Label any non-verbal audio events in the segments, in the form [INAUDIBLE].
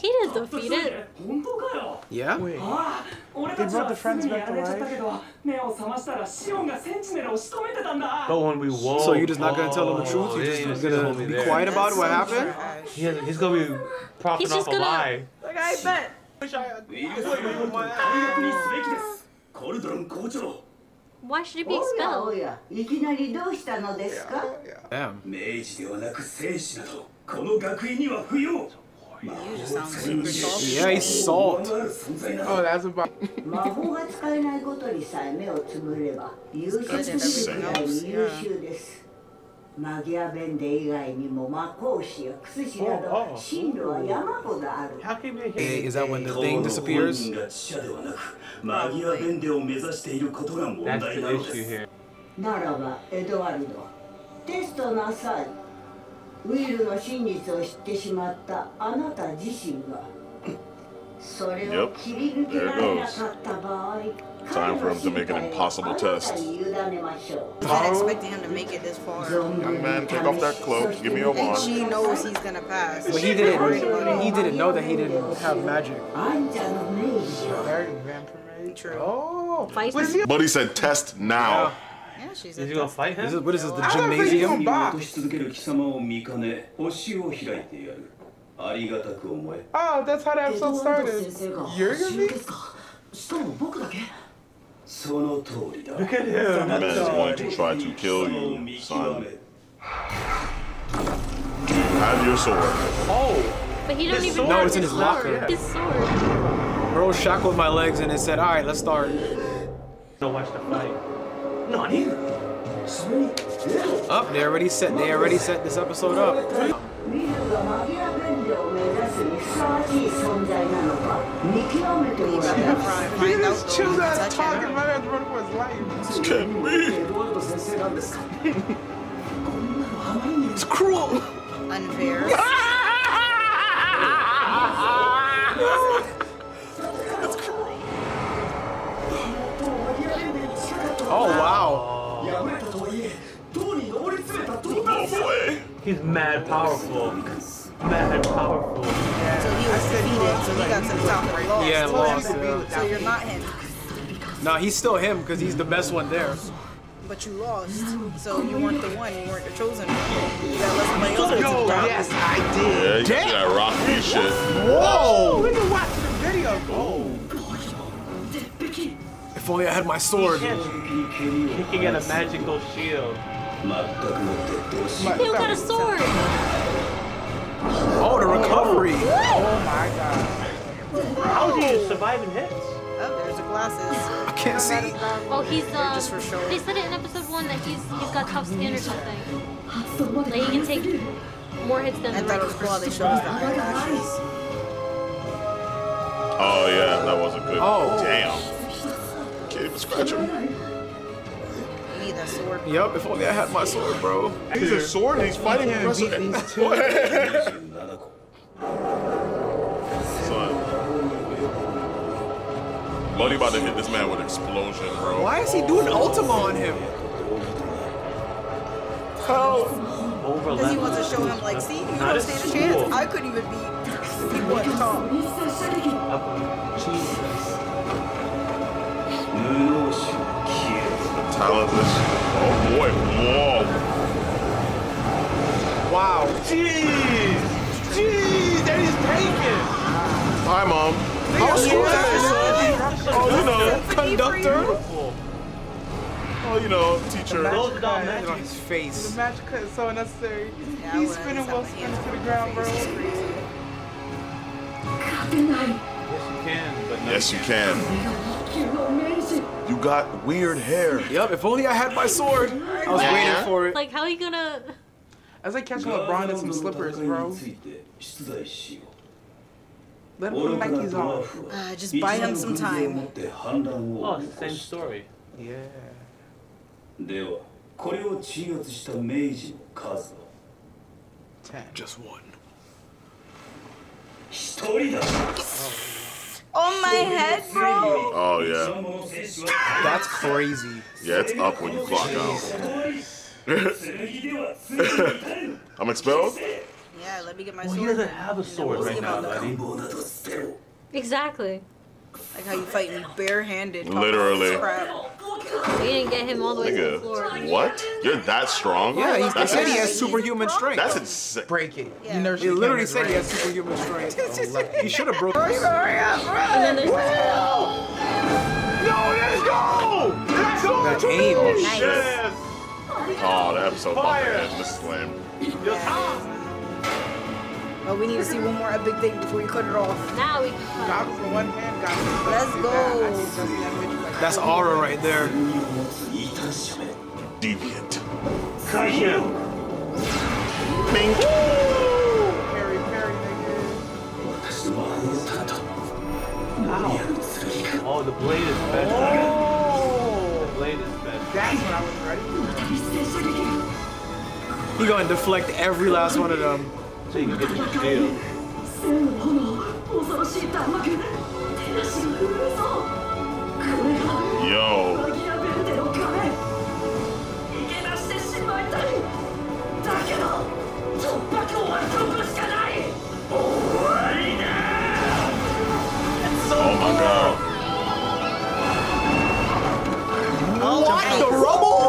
He didn't defeat it. Yeah. Wait. They brought the friends back to life. But when we won. So you're just not gonna tell them the truth? You're just, gonna be quiet about what happened? He he's gonna be propping he's off gonna, a lie. Like I bet. Why should it be expelled? Damn. 明治ではなく戦士などこの学院には不要 You just sound super salty. Yeah, he's salt. ある存在な Oh, ど that's about. 魔法が使えないことにさえ目をつぶれば優秀すぎるくらいに優秀ですマギアベンデ以外にも魔法師や薬師など進路は山ほどある How can he be a Hey, hit? is that when the 当 thing の本 disappears? 人が知者ではなくマギアベンデを目指していることが問 That's 題 the なの issue です here. ならばエドワルドテストなさい ウィルの真実を知ってしまったあなた自身がそれを Yep. 切り抜けられなかった場合 Time for him to make an impossible test. あなたに委ねましょう I wasn't expecting him to make it this far. Young man, take off that cloak. Give me a And wand. she knows he's gonna pass. But he She's didn't. worried about it. He didn't know that he didn't have magic. あんたの明治よ True. Oh, Fight was him? he? But he said test now. Yeah, she's Is a he gonna fight This is, him? what is this? The I don't think he's gymnasium? gonna 落とし続ける貴様を見かね星を開いてやるありがたく思え Oh, that's how that エド episode ワルド started. 先生が You're 星 gonna で be? すかしかも僕だけその通りだ Look at him. Man is That's going to try to kill you, son. Have your sword. Oh, But he don't His even sword No, have it's in his sword. locker. His sword. Bro shackled my legs and it said, alright, let's start. don't watch the fight. Not neither. Sweet. Up, oh, they already set. They already set this episode up. We just chilled out talking right after running for his life. Can we? It's cruel. Unfair. Ah! Oh wow. He's mad powerful. Mad powerful. Yeah. So he was defeated, so he got some the top lost. Yeah, lost. Yeah. So you're not him. No, he's still him because he's the best one there. But you lost, so you weren't the one. You weren't the chosen one. You gotta somebody else. Yes, I did. Yeah, you got that Rocky shit. Whoa! Whoa. When you watch the video, oh. If only I had my sword. He can, he can get a magical shield. He got a sword. Oh, the recovery. Oh, oh my god. How do you survive and hits? Oh, there's the glasses. I can't see. Oh, he's uh. Just for sure. They said it in episode one that he's he's got tough skin or something. Like he can take more hits than. I thought it was cool. They showed us the eyelashes. Oh yeah, that was a good. Oh damn. Can't even scratch him. Need that sword. Yep, if only I had my sword, bro. He's a sword. and He's fighting Professor. What? 27個 Son. Buddy about to hit this man with explosion, bro. Why is he doing Ultima on him? How? Because he wants to show him, like, see, you Not don't stand a chance. I couldn't even beat people at the top. silences. Oh boy, whoa. Wow, jeez. Jeez, that is taken. Hi, Mom. Oh, screw that, son. Oh, you know, conductor. Oh, you know, teacher. The magic cut, magic. on his face. The magic cut is so unnecessary. Yeah, He's spinning while spinning to the ground, bro. Yes, you can. But no, yes, you can. can. You got weird hair. Yep, if only I had my sword. I was Yeah. waiting for it. Like how he gonna? That's like ガ catching ー LeBron ド in some の slippers, 戦い bro. について出題しよ Let う him 愚 look か like な he's ドワー off. フは Ah, just buy him some 一番の軍勢を time. 持って反乱 Oh, を it's 起 the こ same し story. Yeah. ではこれを鎮圧した明治の数は Ten. Just one. 一人だ on my head, bro. Oh yeah. That's crazy. Yeah, it's up when you clock out. [LAUGHS] I'm expelled. Yeah, let me get my well, sword. He doesn't have a sword right now, buddy. Exactly. Like how you fight me barehanded. Literally. Crap. We didn't get him all the way to the floor. Nigga, what? You're that strong? Yeah, he, that's said he has superhuman strength. That's insane. Break it. Yeah. You know They literally said he has superhuman [LAUGHS] strength. he should have broken. Hurry, his- hurry up, And then there's No, let's go! Let's go! That aim. Oh, Nice. shit. Yes! Oh, that episode about Fire. to. This is lame. Yo, Tom! Oh, we need to see one more epic thing before we cut it off. now we can cut fight. Goggles in one hand, goggles in the Let's other. go. I need to see that bitch like- That's aura right there. Deviant. Bing! Parry, parry, nigga. Oh, the blade is special. Oh! The blade is special. That's when I was ready. He gonna deflect every last one of them. So you can get your shield. 千 Yo. Oh my god. What? The rubble?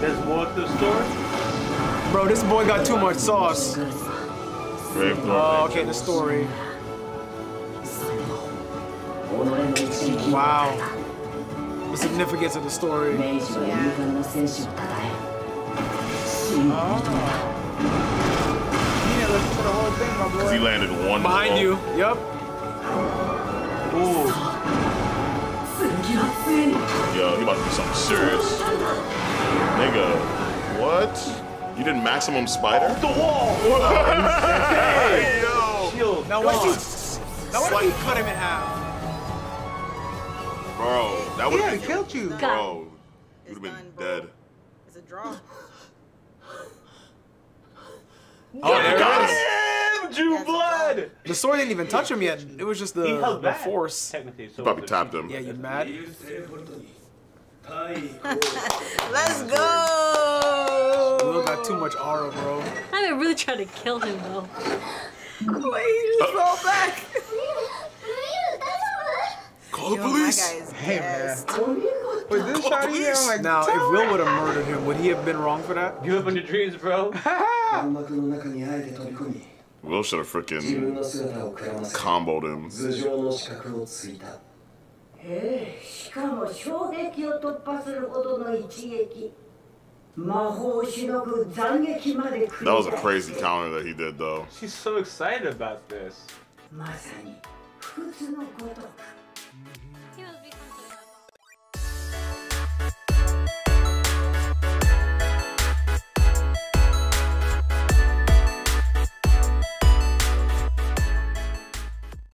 There's more at store? Bro, this boy got too much sauce. Oh, okay, the story. Wow. The significance of the story. Yeah. Oh. Because he landed one Behind ball. you. Yep. Ooh. Yo, he about to do something serious. Nigga, what? You did maximum spider? Off the wall! [LAUGHS] hey, yo. Shield. Now what you, now what if you cut him in half? Bro, that would have it killed you. Bro, you'd have been done, bro. dead. It's a draw. [LAUGHS] Oh, there got it is. Damn, Drew Yes, Blood! The sword didn't even touch him yet. It was just the, held the force. Technically, so Probably tapped him. Yeah, you mad? [LAUGHS] Let's go. Will got too much aura, bro. I really tried to kill him though. Wait, he just fell back. Call the Yo, my police! guy's Hey, man. gassed. Was this shot in there? I'm like, Now, if Will would have murdered him, would he have been wrong for that? Give up on your dreams, bro. [LAUGHS] 暗幕の中にあえて飛び込み Will should have 自分 freaking の姿をくらませ comboed him. 頭上の資格をついたええしかも衝撃を突破するほどの一撃魔法をしのぐ斬撃まで繰り That was a 出し crazy counter that he did, though. She's so excited about this. まさに不屈のごとく He was